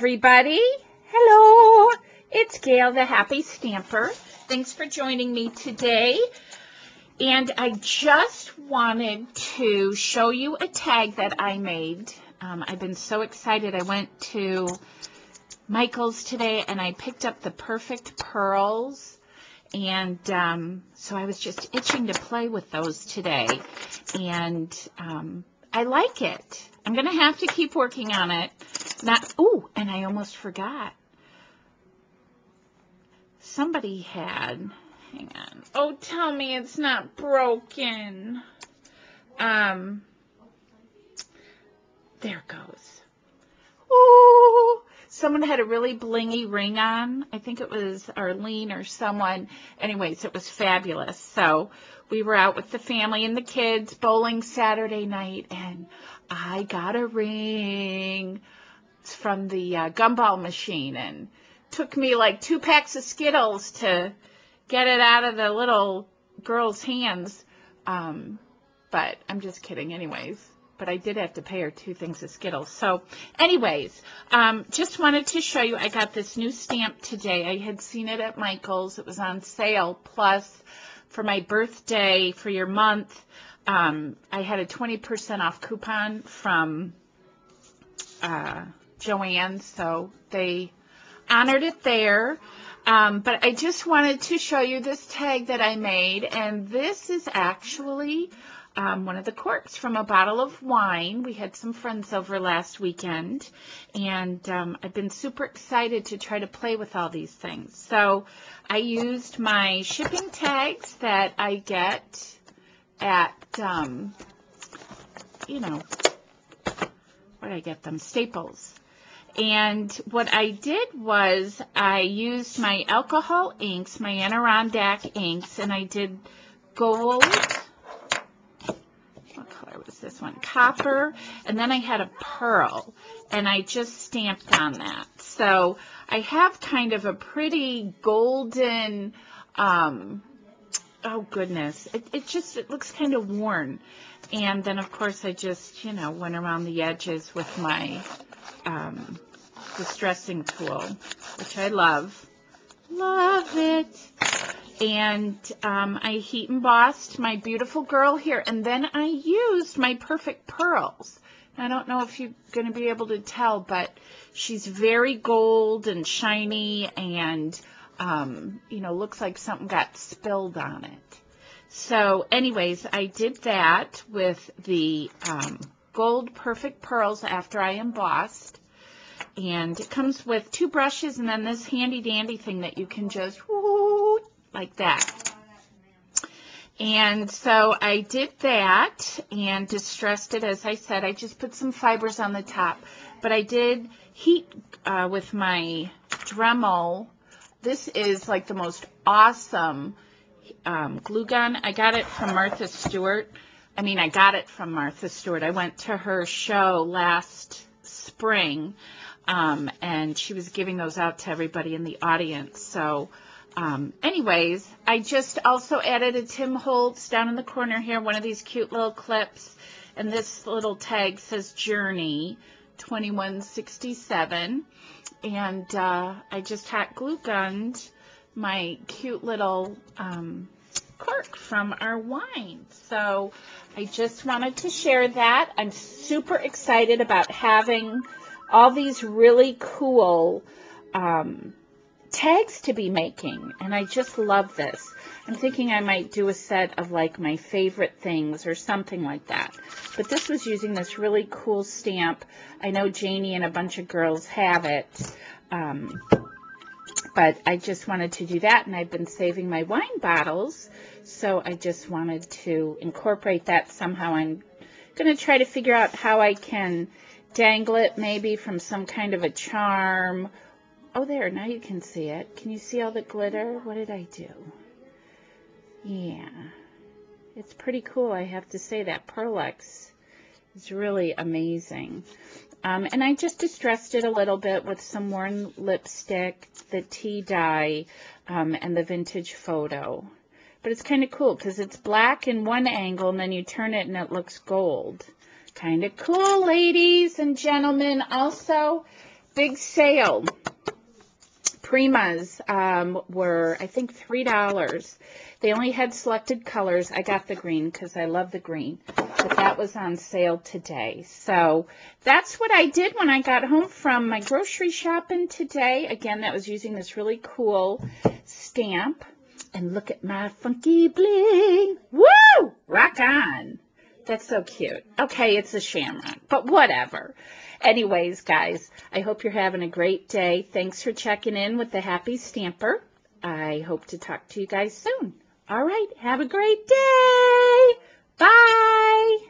everybody. Hello. It's Gail, the Happy Stamper. Thanks for joining me today. And I just wanted to show you a tag that I made. Um, I've been so excited. I went to Michael's today and I picked up the Perfect Pearls. And um, so I was just itching to play with those today. And um, I like it. I'm going to have to keep working on it. Not, oh, and I almost forgot. Somebody had, hang on. Oh, tell me it's not broken. Um, there goes. Oh, someone had a really blingy ring on. I think it was Arlene or someone. Anyways, it was fabulous. So we were out with the family and the kids bowling Saturday night, and I got a ring from the uh, gumball machine, and took me like two packs of Skittles to get it out of the little girl's hands. Um, but I'm just kidding, anyways. But I did have to pay her two things of Skittles. So, anyways, um, just wanted to show you. I got this new stamp today. I had seen it at Michael's. It was on sale. Plus, for my birthday, for your month, um, I had a 20% off coupon from uh, Joann, so they honored it there. Um, but I just wanted to show you this tag that I made, and this is actually um, one of the corks from a bottle of wine. We had some friends over last weekend, and um, I've been super excited to try to play with all these things. So I used my shipping tags that I get at, um, you know, where I get them? Staples. And what I did was I used my alcohol inks, my Adirondack inks, and I did gold. What color was this one? Copper. And then I had a pearl. And I just stamped on that. So I have kind of a pretty golden, um, oh goodness, it, it just, it looks kind of worn. And then of course I just, you know, went around the edges with my um, distressing tool, which I love. Love it. And um, I heat embossed my beautiful girl here. And then I used my perfect pearls. I don't know if you're going to be able to tell, but she's very gold and shiny and, um, you know, looks like something got spilled on it. So anyways, I did that with the um, gold perfect pearls after I embossed. And it comes with two brushes and then this handy dandy thing that you can just like that. And so I did that and distressed it. As I said, I just put some fibers on the top. But I did heat uh, with my Dremel. This is like the most awesome um, glue gun. I got it from Martha Stewart. I mean, I got it from Martha Stewart. I went to her show last spring, um, and she was giving those out to everybody in the audience. So, um, anyways, I just also added a Tim Holtz down in the corner here, one of these cute little clips, and this little tag says Journey 2167, and uh, I just hot glue gunned my cute little um, cork from our wine. So I just wanted to share that. I'm super excited about having all these really cool um, tags to be making, and I just love this. I'm thinking I might do a set of like my favorite things or something like that. But this was using this really cool stamp. I know Janie and a bunch of girls have it. Um, but I just wanted to do that, and I've been saving my wine bottles, so I just wanted to incorporate that somehow. I'm going to try to figure out how I can dangle it maybe from some kind of a charm. Oh, there, now you can see it. Can you see all the glitter? What did I do? Yeah, it's pretty cool, I have to say. That Pearlex is really amazing. Um, and I just distressed it a little bit with some worn lipstick, the tea dye, um, and the vintage photo. But it's kind of cool because it's black in one angle and then you turn it and it looks gold. Kind of cool, ladies and gentlemen. Also, big sale. Primas um, were, I think, $3. They only had selected colors. I got the green because I love the green, but that was on sale today. So that's what I did when I got home from my grocery shopping today. Again, that was using this really cool stamp. And look at my funky bling. Woo! Rock on. That's so cute. Okay, it's a shamrock, but whatever. Anyways, guys, I hope you're having a great day. Thanks for checking in with the Happy Stamper. I hope to talk to you guys soon. All right, have a great day. Bye.